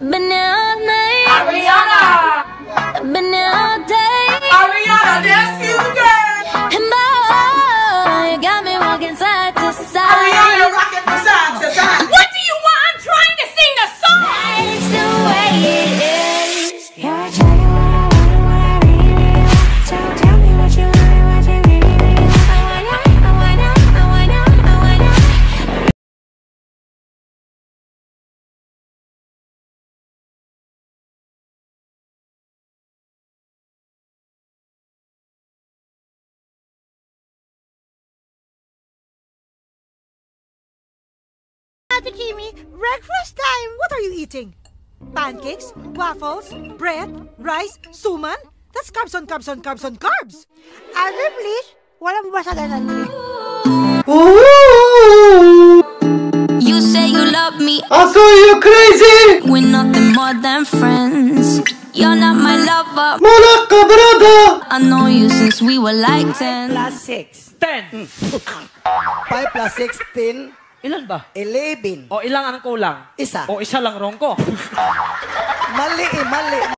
Night, Ariana! Ariana, Ate Kimi, breakfast time! What are you eating? Pancakes? Waffles? Bread? Rice? Suman? That's carbs on carbs on carbs on carbs! Ate, please. Walang basaganan please. You say you love me, I Aso, you crazy! we're nothing more than friends. You're not my lover, Mulak ka, brada! I know you since we were like 10. Plus 6. 10. 5 plus 16, Ilan ba? 11. O ilang ang kulang? Isa. O isa lang rong ko. Mali eh, mali.